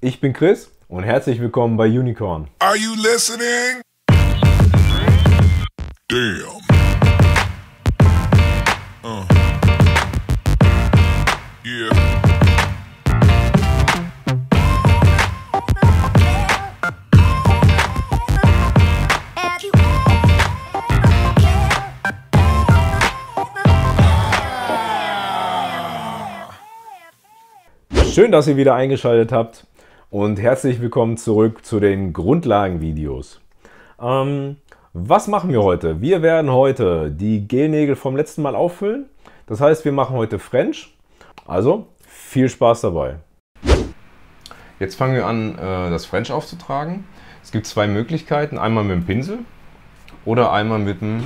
ich bin Chris und herzlich willkommen bei Unicorn. Are you listening? Damn. Uh. Schön, dass ihr wieder eingeschaltet habt und herzlich willkommen zurück zu den Grundlagenvideos. Ähm, was machen wir heute? Wir werden heute die Gelnägel vom letzten Mal auffüllen. Das heißt, wir machen heute French. Also viel Spaß dabei. Jetzt fangen wir an, äh, das French aufzutragen. Es gibt zwei Möglichkeiten. Einmal mit dem Pinsel oder einmal mit dem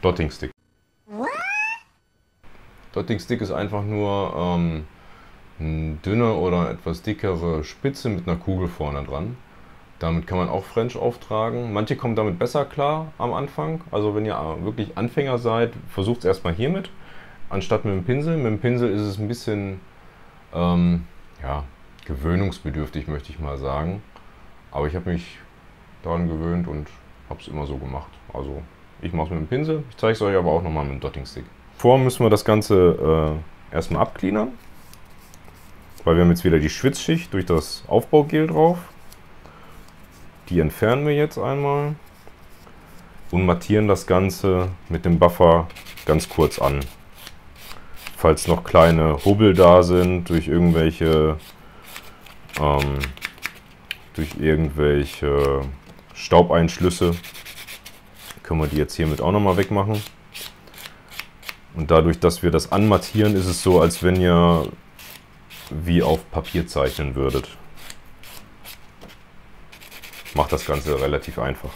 Dotting Stick. Dotting Stick ist einfach nur ähm, dünne oder etwas dickere Spitze mit einer Kugel vorne dran. Damit kann man auch French auftragen. Manche kommen damit besser klar am Anfang. Also wenn ihr wirklich Anfänger seid, versucht es erstmal hiermit, anstatt mit dem Pinsel. Mit dem Pinsel ist es ein bisschen ähm, ja, gewöhnungsbedürftig, möchte ich mal sagen. Aber ich habe mich daran gewöhnt und habe es immer so gemacht. Also ich mache es mit dem Pinsel. Ich zeige es euch aber auch nochmal mit dem Dotting Stick. Vor müssen wir das Ganze äh, erstmal abcleanern, weil wir haben jetzt wieder die Schwitzschicht durch das Aufbaugel drauf. Die entfernen wir jetzt einmal und mattieren das Ganze mit dem Buffer ganz kurz an. Falls noch kleine Hubbel da sind durch irgendwelche ähm, durch irgendwelche Staubeinschlüsse, können wir die jetzt hiermit auch nochmal wegmachen. Und dadurch, dass wir das anmattieren, ist es so, als wenn ihr wie auf Papier zeichnen würdet. Macht das Ganze relativ einfach.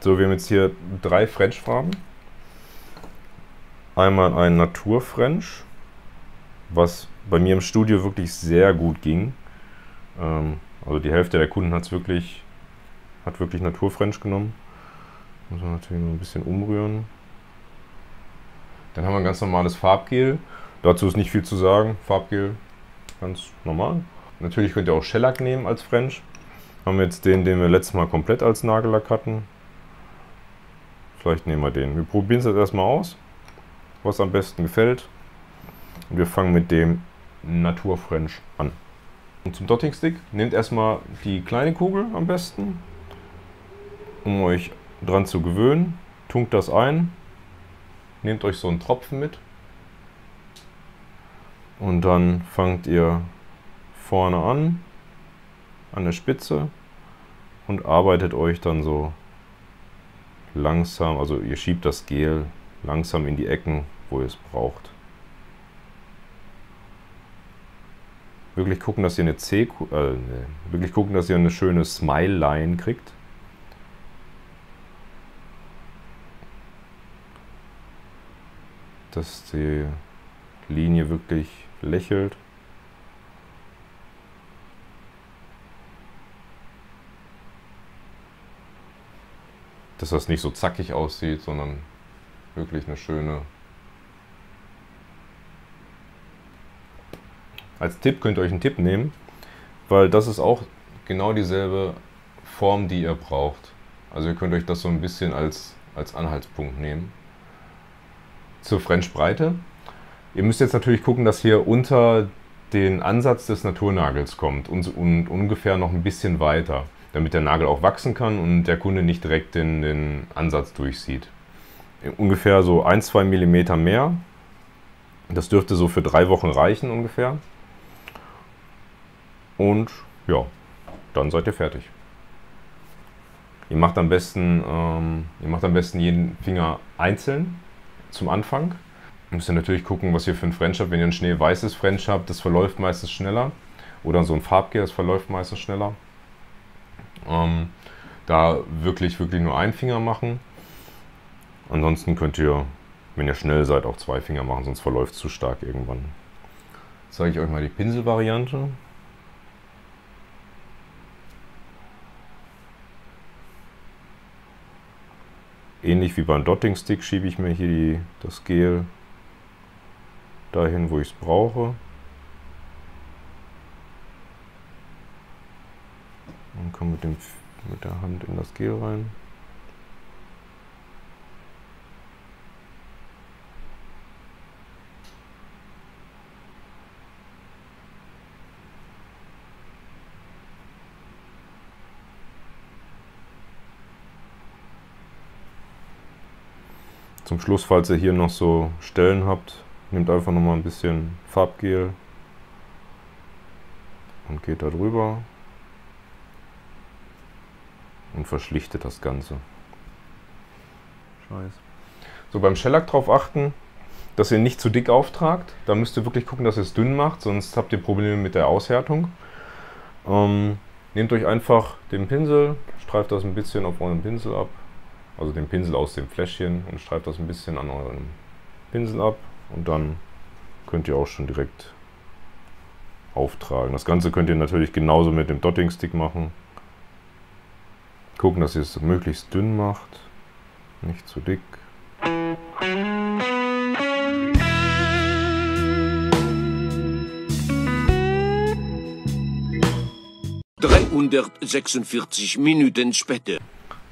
So, wir haben jetzt hier drei French-Farben. Einmal ein Natur-French, was bei mir im Studio wirklich sehr gut ging. Ähm, also die Hälfte der Kunden hat's wirklich, hat wirklich Natur-French genommen. Muss man natürlich noch ein bisschen umrühren. Dann haben wir ein ganz normales Farbgel. Dazu ist nicht viel zu sagen. Farbgel ganz normal. Natürlich könnt ihr auch Shellac nehmen als French. Haben wir jetzt den, den wir letztes Mal komplett als Nagellack hatten. Vielleicht nehmen wir den. Wir probieren es jetzt erstmal aus, was am besten gefällt. Und wir fangen mit dem Natur French an. Und zum Dotting Stick nehmt erstmal die kleine Kugel am besten, um euch dran zu gewöhnen. Tunkt das ein, nehmt euch so einen Tropfen mit und dann fangt ihr vorne an, an der Spitze und arbeitet euch dann so langsam, also ihr schiebt das Gel langsam in die Ecken, wo ihr es braucht. Wirklich gucken, dass ihr eine C, äh, wirklich gucken, dass ihr eine schöne Smile-Line kriegt. Dass die Linie wirklich lächelt. Dass das nicht so zackig aussieht, sondern wirklich eine schöne. Als Tipp könnt ihr euch einen Tipp nehmen, weil das ist auch genau dieselbe Form, die ihr braucht. Also ihr könnt euch das so ein bisschen als, als Anhaltspunkt nehmen zur French-Breite. Ihr müsst jetzt natürlich gucken, dass hier unter den Ansatz des Naturnagels kommt und, und, ungefähr noch ein bisschen weiter, damit der Nagel auch wachsen kann und der Kunde nicht direkt den, den Ansatz durchsieht. Ungefähr so 1-2 mm mehr. Das dürfte so für drei Wochen reichen ungefähr. Und ja, dann seid ihr fertig. Ihr macht am besten, ähm, ihr macht am besten jeden Finger einzeln zum Anfang. Müsst ihr natürlich gucken, was ihr für ein French habt. Wenn ihr ein schneeweißes French habt, das verläuft meistens schneller. Oder so ein Farbgear, das verläuft meistens schneller. Ähm, da wirklich, wirklich nur einen Finger machen. Ansonsten könnt ihr, wenn ihr schnell seid, auch zwei Finger machen, sonst verläuft es zu stark irgendwann. Jetzt zeige ich euch mal die Pinselvariante. Ähnlich wie beim Dotting Stick schiebe ich mir hier die, das Gel dahin, wo ich es brauche. Und komme mit, mit der Hand in das Gel rein. Zum Schluss, falls ihr hier noch so Stellen habt, nehmt einfach noch mal ein bisschen Farbgel und geht da drüber und verschlichtet das Ganze. Scheiße. So, beim Shellac darauf achten, dass ihr nicht zu dick auftragt. Da müsst ihr wirklich gucken, dass ihr es dünn macht, sonst habt ihr Probleme mit der Aushärtung. Ähm, nehmt euch einfach den Pinsel, streift das ein bisschen auf euren Pinsel ab also den Pinsel aus dem Fläschchen und streift das ein bisschen an euren Pinsel ab und dann könnt ihr auch schon direkt auftragen. Das Ganze könnt ihr natürlich genauso mit dem Dotting Stick machen. Gucken, dass ihr es möglichst dünn macht, nicht zu dick. 346 Minuten später.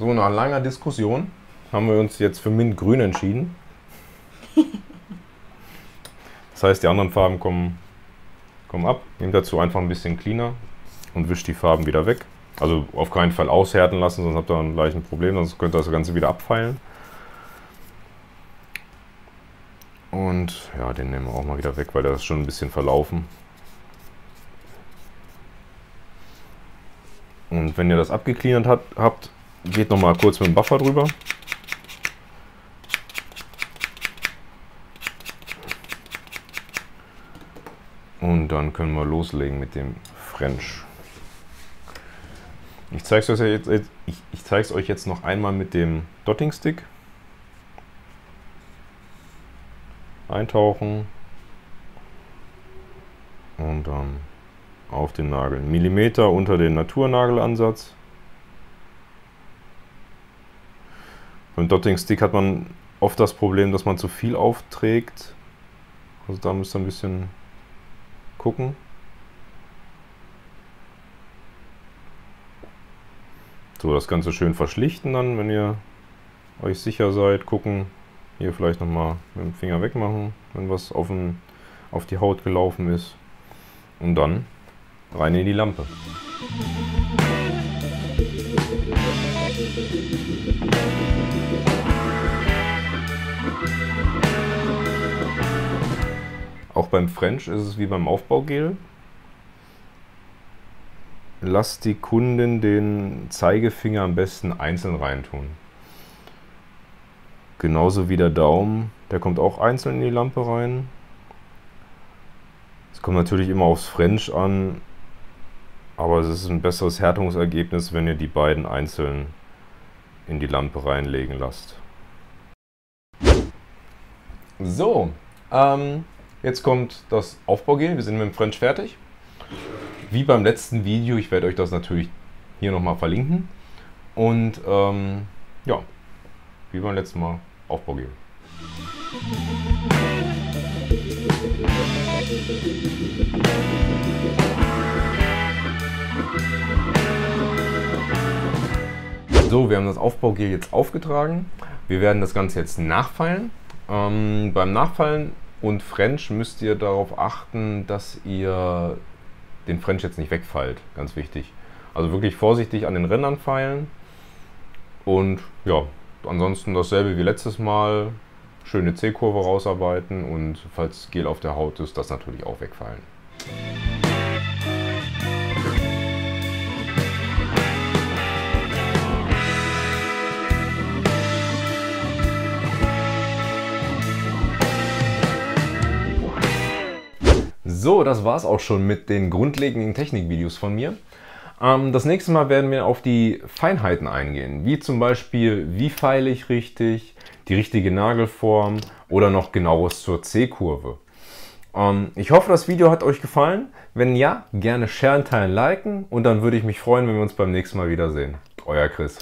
So, nach langer Diskussion haben wir uns jetzt für Mintgrün entschieden. Das heißt, die anderen Farben kommen, kommen ab. Nehmt dazu einfach ein bisschen cleaner und wischt die Farben wieder weg. Also auf keinen Fall aushärten lassen, sonst habt ihr dann gleich ein Problem, sonst könnt ihr das Ganze wieder abfeilen. Und ja, den nehmen wir auch mal wieder weg, weil der ist schon ein bisschen verlaufen. Und wenn ihr das abgecleanert habt, geht noch mal kurz mit dem Buffer drüber. Und dann können wir loslegen mit dem French. Ich zeige es euch, jetzt, ich, ich euch jetzt noch einmal mit dem Dotting Stick. Eintauchen. Und dann auf den Nagel. Millimeter unter den Naturnagelansatz. Beim Dotting Stick hat man oft das Problem, dass man zu viel aufträgt. Also da müsst ihr ein bisschen gucken. So, das Ganze schön verschlichten dann, wenn ihr euch sicher seid. Gucken, hier vielleicht nochmal mit dem Finger wegmachen, wenn was auf, den, auf die Haut gelaufen ist. Und dann rein in die Lampe. Beim French ist es wie beim Aufbaugel. Lasst die Kunden den Zeigefinger am besten einzeln reintun. Genauso wie der Daumen, der kommt auch einzeln in die Lampe rein. Es kommt natürlich immer aufs French an, aber es ist ein besseres Härtungsergebnis, wenn ihr die beiden einzeln in die Lampe reinlegen lasst. So, ähm, Jetzt kommt das Aufbaugel. Wir sind mit dem French fertig. Wie beim letzten Video, ich werde euch das natürlich hier nochmal verlinken. Und ähm, ja, wie beim letzten Mal Aufbaugel. So, wir haben das Aufbaugel jetzt aufgetragen. Wir werden das Ganze jetzt nachfeilen. Ähm, beim Nachfallen und French müsst ihr darauf achten, dass ihr den French jetzt nicht wegfallt. Ganz wichtig. Also wirklich vorsichtig an den Rändern feilen. Und ja, ansonsten dasselbe wie letztes Mal. Schöne C-Kurve rausarbeiten und falls Gel auf der Haut ist, das natürlich auch wegfallen. So, das war es auch schon mit den grundlegenden Technikvideos von mir. Ähm, das nächste Mal werden wir auf die Feinheiten eingehen, wie zum Beispiel, wie feile ich richtig, die richtige Nagelform oder noch genaues zur C-Kurve. Ähm, ich hoffe, das Video hat euch gefallen. Wenn ja, gerne sharen, teilen, liken und dann würde ich mich freuen, wenn wir uns beim nächsten Mal wiedersehen. Euer Chris.